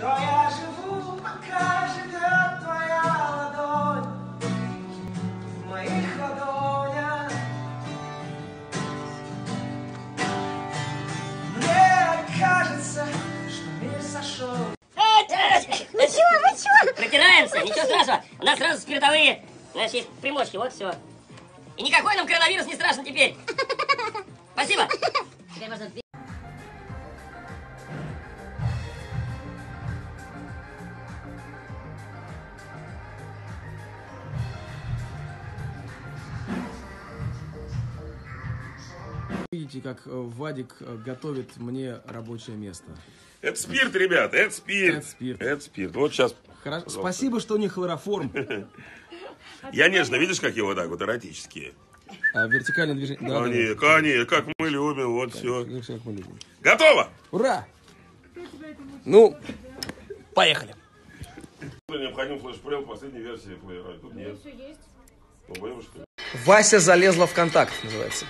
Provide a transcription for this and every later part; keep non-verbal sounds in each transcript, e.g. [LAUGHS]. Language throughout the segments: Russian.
что я живу, пока живет твоя ладонь в моих ладонях. Мне кажется, что мир сошел. Вы чего, вы чего? Протираемся, ничего страшного. У нас сразу спиртовые, значит, примочки, вот все. И никакой нам коронавирус не страшен теперь. Спасибо. Видите, как э, Вадик э, готовит мне рабочее место. Это спирт, ребят, это спирт. Это спирт. Это спирт. Вот сейчас. Хорошо. Спасибо, что не хлороформ. [LAUGHS] Я нежно, видишь, как его так вот эротические. А вертикальное движение. Да, да, Конечно, конечно, как мы любим, вот все. да. Как мы любим. Готово? Ура! Ну, поехали. Необходим флеш-плеер последней версии плеера. Тут нет. Все есть. Ну, ли? Вася залезла в контакт, называется.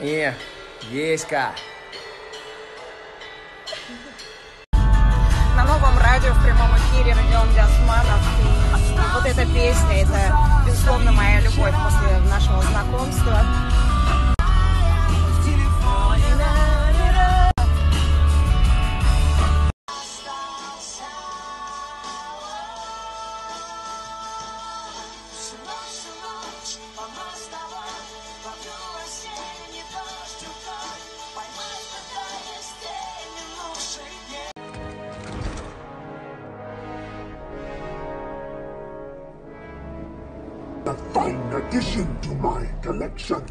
Не, Еська. на новом радио в прямом эфире Родион Диасманов. И вот эта песня, это, безусловно, моя любовь a fine addition to my collection.